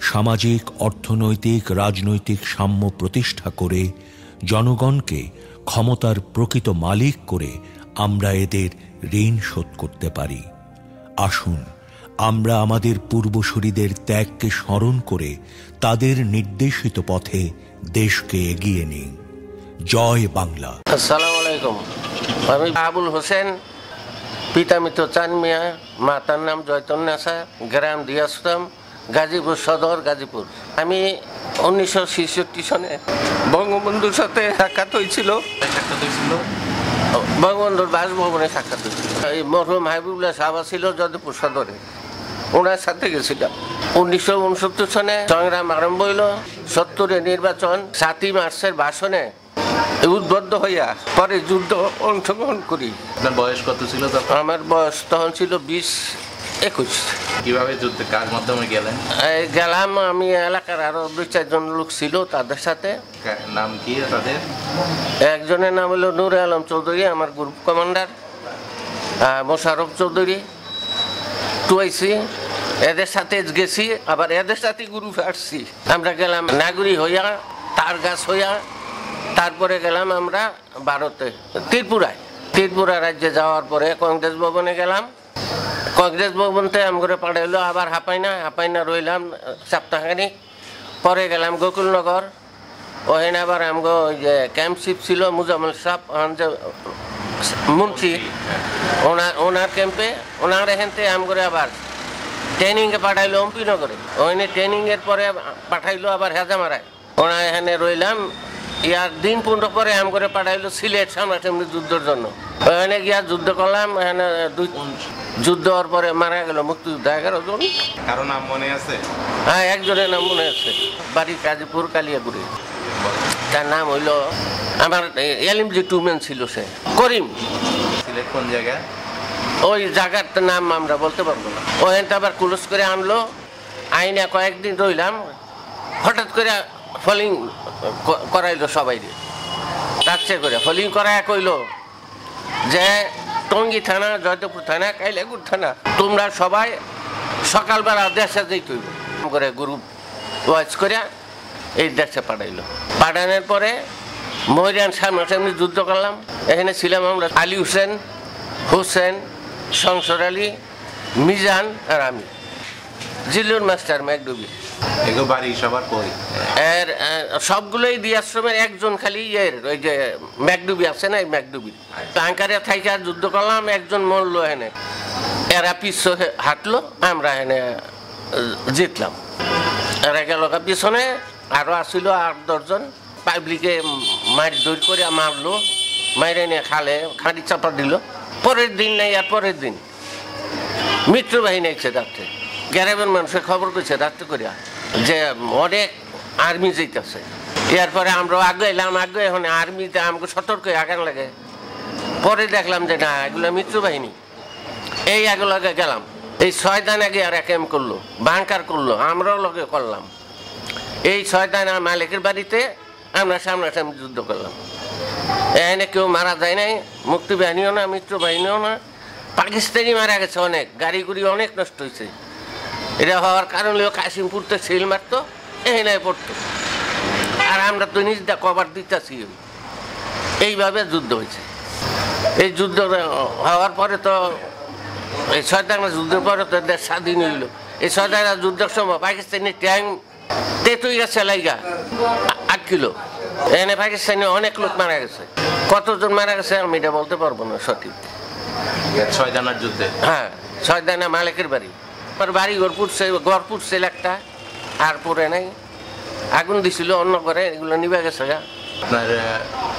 সামাজিক, অর্থনৈতিক, রাজনৈতিক সাম্য প্রতিষ্ঠা করে জনগণকে ক্ষমতার প্রকৃত মালিক করে আমরা এদের ঋণ শোধ করতে পারি। আসুন, আমরা আমাদের পূর্বসূরীদের ত্যাগকে স্মরণ করে তাদের নির্দেশিত পথে দেশকে এগিয়ে নিই। জয় বাংলা। আসসালামু আলাইকুম। আমি আবুল হোসেন পিতা মিত্র চান মিয়া মাতার নাম জয়তন্যাসা গ্রাম দিয়াসরাম গাজীপুর, সদর গাজীপুর। আমি উনিশশো ছেষট্টি সনে বঙ্গবন্ধুর সাথে সাক্ষাৎ হয়েছিল। বঙ্গবন্ধুর বাসভবনে সাক্ষাৎ হয়েছিল। এই মরহুম হাবিবুল্লাহ সাহবা ছিল যদপুর সদরে। ওনার সাথে গেছিলাম। উনিশশো উনসত্তর সনে সংগ্রাম আরম্ভ হইল। সত্তরে নির্বাচন, সাতই মার্চের ভাষণে উদ্বদ্ধ হইয়া পরে যুদ্ধ অংশগ্রহণ করি। আপনার বয়স কত ছিল তখন? আমার বয়স তখন ছিল বিশ একুশ। কীভাবে যুদ্ধে কার মাধ্যমে গেলেন? গেলাম আমি এলাকার আরও দুই চারজন লোক ছিল তাদের সাথে। নাম কি তাদের? একজনের নাম হলো নূর আলম চৌধুরী আমার group commander Musharraf Chowdhury. Two IC এদের সাথে গেছি আবার এদের সাথে গ্রুপে আসছি। আমরা গেলাম নাগরি হইয়া তার গাছ হইয়া তারপরে গেলাম আমরা ভারতে, ত্রিপুরায়। ত্রিপুরা রাজ্যে যাওয়ার পরে কংগ্রেস ভবনে গেলাম। কংগ্রেস ভবনতে আমগরে পাঠাইলো, আবার হাপাইনা হাপাইনা রইলাম সপ্তাহখানিক পরে গেলাম গোকুলনগর। ওখানে আবার আমগো ওই যে ক্যাম্পশিপ ছিল মুজামুল সাহ যে মুন্সি ওনার ওনার ক্যাম্পে, ওনার এখানতে আম করে আবার ট্রেনিংয়ে পাঠাইলো অম্পিনগরে। ওখানে ট্রেনিংয়ের পরে পাঠাইলো আবার হেজামারায়। ওনার এখানে রইলাম ইয়ার দিন পনেরো পরে আম করে পাঠাইলো সিলেট সামনাসামনি যুদ্ধের জন্য। ওখানে গিয়া যুদ্ধ করলাম এখানে দুই যুদ্ধ হওয়ার পরে মারা গেল মুক্তিযুদ্ধ এগারো জন। কারও নাম মনে আছে? হ্যাঁ একজনের নাম মনে আছে। বাড়ি কাজীপুর কালিয়াপুরে তার নাম হইল আমার এলিমজি টুমেন ছিল সে করিম। সিলেট কোন জায়গায় ওই জায়গার নাম আমরা বলতে পারব না। ওখানটা আবার ক্লোজ করে আনলো। আইনা কয়েকদিন রইলাম। হঠাৎ করে ফলিং করাইলো সবাই রাত্রে করে ফলিং করায় কইলো যে টঙ্গী থানা, জয়দেবপুর থানা কাইলেগুর থানা, তোমরা সবাই সকালবেলা দেশে যেতে করে গ্রুপ ওয়াচ করে এই দেশে পাঠাইলো। পাঠানোর পরে মহিরান সামনাসামনি যুদ্ধ করলাম। এখানে ছিলাম আমরা আলী হোসেন হোসেন সংসর আলী, মিজান আর আমি। জিল্লুর মাস্টার ম্যাকডুবি বাড়ি সবার এর সবগুলোই দিয়াশ্রমের একজন খালি ইয়ের ওই যে ম্যাকডুবি আছে না এই ম্যাকডুবি। টাঙ্কারে থাইকা যুদ্ধ করলাম একজন মরল এনে এরা পিছু হাঁটলো আমরা আহ, জিতলাম। এরা গেল পিছনে আরও আসিল আট দশজন পাবলিকে মার দৌড় করে মারলো মাইরে নিয়ে খালে খাঁড়ি চাপা দিল। পরের দিন নাই আর পরের দিন। মিত্র বাহিনী আইছে রাত্রে। গ্যারামের মানুষের খবর করছে রাত্রে করিয়া যে অনেক আর্মি যেতেছে এরপরে আমরা আগে এলাম, আগে এখন আর্মিতে আমাকে সতর্ক আগান লাগে। পরে দেখলাম যে না, এগুলো মিত্র বাহিনী। এই আগে লগে গেলাম। এই ছয় দিন আগে আর এক করল, বাংকার করল, আমরাও লগে করলাম। এই ছয় দিন মালিকের বাড়িতে আমরা সামনাসামনি যুদ্ধ করলাম। এখানে কেউ মারা যায় নাই মুক্তি বাহিনীও না মিত্র বাহিনীও না। পাকিস্তানি মারা গেছে অনেক গাড়ি গুড়ি অনেক নষ্ট হয়েছে এটা হওয়ার কারণ কাশিমপুরতে সিল মারতো এখানে পড়তো। আর আমরা তো নিজটা কভার দিতেছি। এইভাবে যুদ্ধ হয়েছে। এই যুদ্ধ হওয়ার পরে তো এই ছয়দানা যুদ্ধের পরে তো দেশ স্বাধীন হইল। এই ছয়দানা যুদ্ধের সময় পাকিস্তানি ট্যাঙ্ক তেতুই গেছে লাইগা আট কিলো। এনে পাকিস্তানি অনেক লোক মারা গেছে। কতজন মারা গেছে আমি এটা বলতে পারব না সঠিক। ছয় জানার যুদ্ধে? হ্যাঁ ছয়দানা মালিকের বাড়ি। আমার বাড়ি ঘর পুড়ছে ঘর পুড়ছে একটা আর পরে নাই। আগুন দিছিল অন্য করে এগুলো নিবে গেছে গা আপনার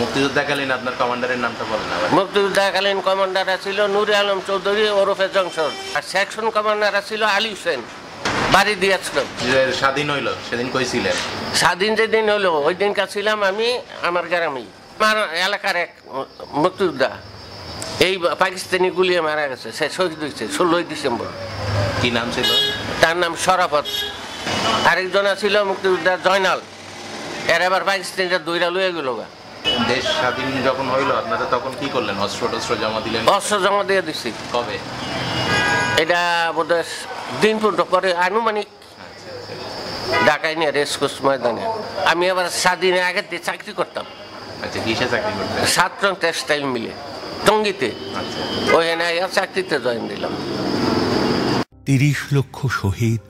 মুক্তিযোদ্ধাকালীন আপনার কমান্ডারের নামটা বলেন মুক্তিযুদ্ধকালীন কমান্ডার ছিল নুরে আলম চৌধুরী ওরফে জংশন আর সেকশন কমান্ডার ছিল আলী হোসেন। বাড়ি দিয়েছিল স্বাধীন হইল সেদিন কই ছিলেন স্বাধীন যেদিন হলো ওই দিন ছিলাম আমি আমার গ্রামেই। আমার এলাকার এক মুক্তিযোদ্ধা এই পাকিস্তানি গুলিয়ে মারা গেছে সে শহীদ হয়েছে ষোলোই ডিসেম্বর। কি নাম ছিল? তার নাম শরাফত আরেকজন ছিল মুক্তিযোদ্ধা জয়নাল। এর এবার পাকিস্তানিরা দইরা লুয়ে গেল গা। দেশ স্বাধীন যখন হইল আপনারা তখন কি করলেন? অস্ত্র টস্ত্র জমা দিলেন? অস্ত্র জমা দিয়ে দিছি। কবে? এটা বোধহয় দিন পনেরো পরে আনুমানিক ঢাকায় নিয়ে রেসকোর্স ময়দানে। আমি আবার স্বাধীনে আগের দিয়ে চাকরি করতাম। আচ্ছা কিসে চাকরি করতেন? সাত রং টেক্সটাইল মিলে টঙ্গিতে। আচ্ছা। আইয়া চাকরিতে জয়েন দিলাম। তিরিশ লক্ষ শহীদ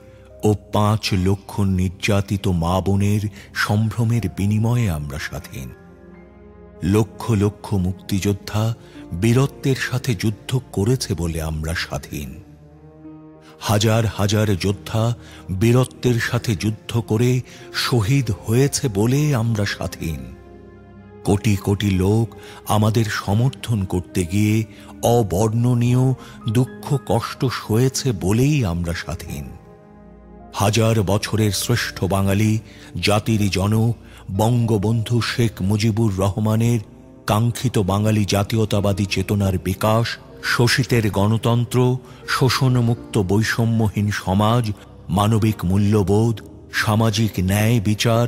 ও পাঁচ লক্ষ নির্যাতিত মা বোনের সম্ভ্রমের বিনিময়ে আমরা স্বাধীন। লক্ষ লক্ষ মুক্তিযোদ্ধা বীরত্বের সাথে যুদ্ধ করেছে বলে আমরা স্বাধীন। হাজার হাজার যোদ্ধা বীরত্বের সাথে যুদ্ধ করে শহীদ হয়েছে বলে আমরা স্বাধীন। কোটি কোটি লোক আমাদের সমর্থন করতে গিয়ে অবর্ণনীয় দুঃখ কষ্ট সয়েছে বলেই আমরা স্বাধীন। হাজার বছরের শ্রেষ্ঠ বাঙালি, জাতির জনক, বঙ্গবন্ধু শেখ মুজিবুর রহমানের কাঙ্ক্ষিত বাঙালি জাতীয়তাবাদী চেতনার বিকাশ, শোষিতের গণতন্ত্র, শোষণমুক্ত বৈষম্যহীন সমাজ, মানবিক মূল্যবোধ, সামাজিক ন্যায় বিচার